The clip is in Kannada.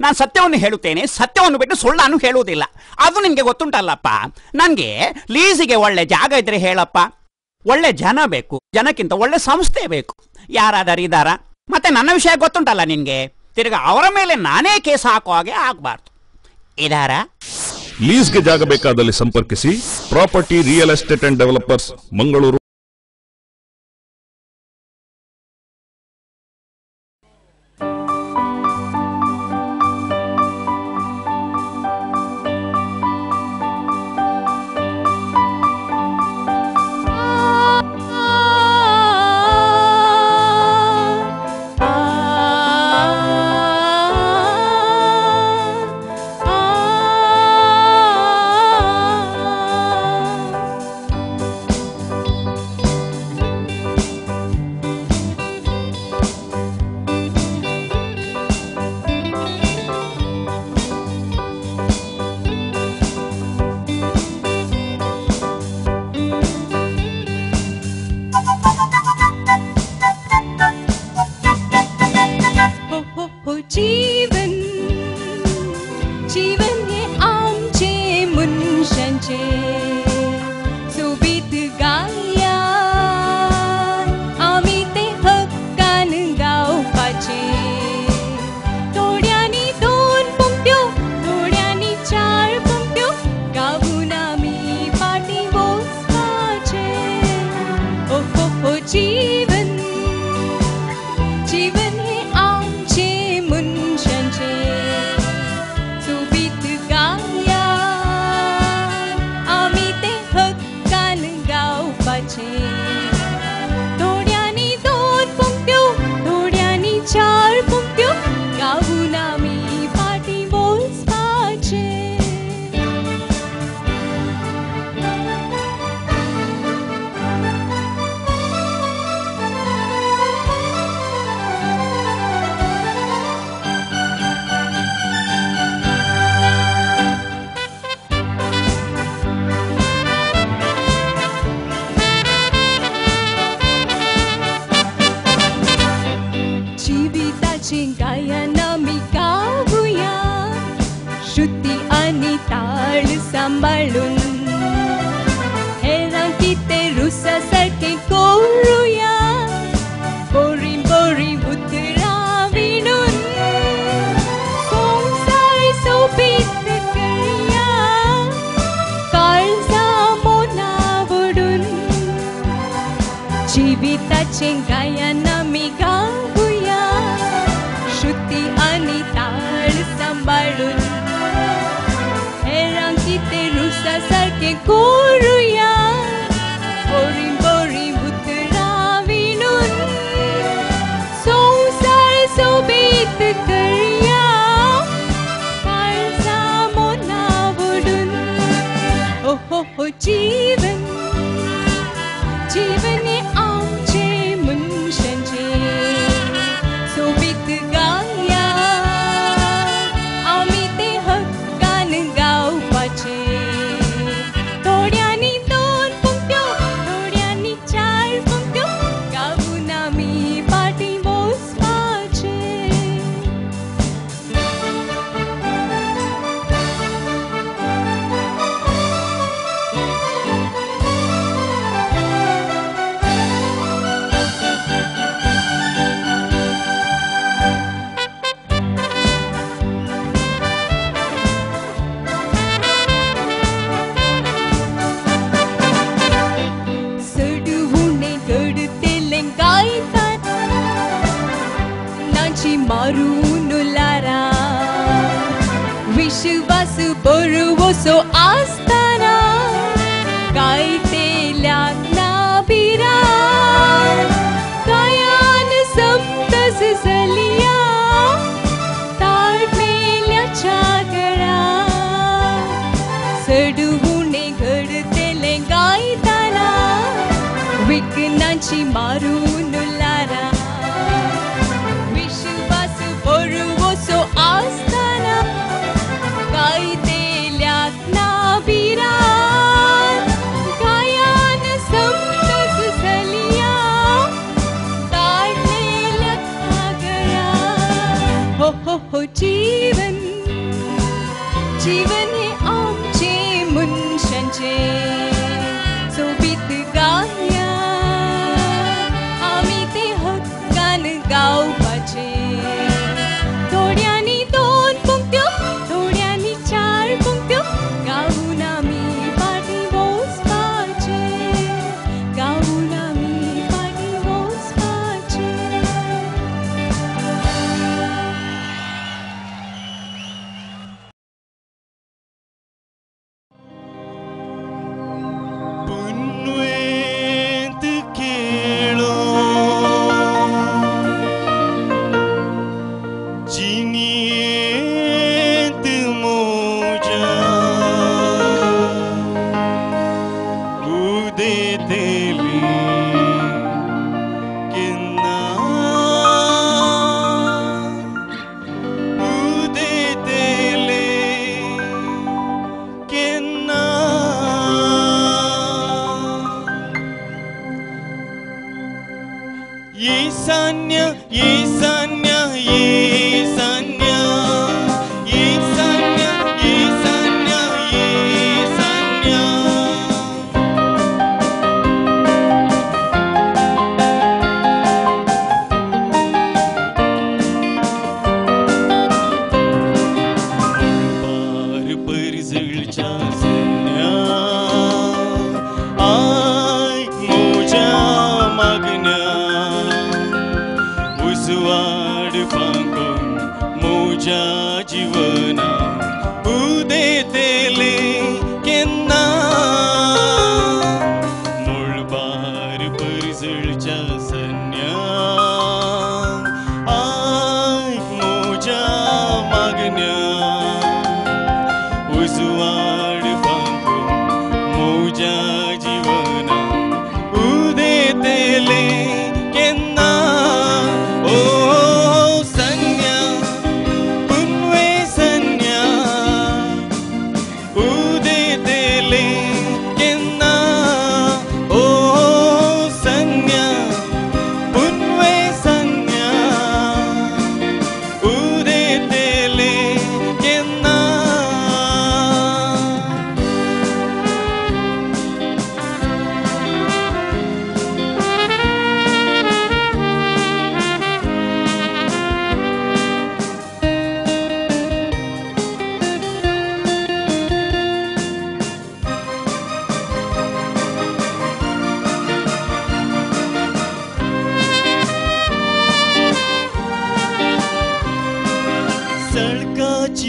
ನಾನು ಸತ್ಯವನ್ನು ಹೇಳುತ್ತೇನೆ, ಸತ್ಯವನ್ನು ಬಿಟ್ಟು ಸುಳ್ಳನ್ನು ಹೇಳುವುದಿಲ್ಲ. ಅದು ನಿಮಗೆ ಗೊತ್ತುಂಟಲ್ಲಪ್ಪ? ನನಗೆ ಲೀಸಿಗೆ ಒಳ್ಳೆ ಜಾಗ ಇದ್ರೆ ಹೇಳಪ್ಪ. ಒಳ್ಳೆ ಜನ ಬೇಕು, ಜನಕ್ಕಿಂತ ಒಳ್ಳೆ ಸಂಸ್ಥೆ ಬೇಕು. ಯಾರಾದರೂ ಇದಾರ ಮತ್ತೆ ನನ್ನ ವಿಷಯ ಗೊತ್ತುಂಟಲ್ಲ ನಿನಗೆ? ತಿರ್ಗ ಅವರ ಮೇಲೆ ನಾನೇ ಕೇಸ್ ಹಾಕೋ ಹಾಗೆ ಆಗಬಾರ್ದು. ಇದಾರ? ಲೀಸ್ಗೆ ಜಾಗ ಬೇಕಾದಲ್ಲಿ ಸಂಪರ್ಕಿಸಿ. Property, real estate and developers, Mangaluru. जीवित च गयामि गुया श्रुति अनि सम्भाते रुसा सारके गोर ഈശാന്യ ഈശാന്യ ഈശാന്യ Sülçe sen ya seul quand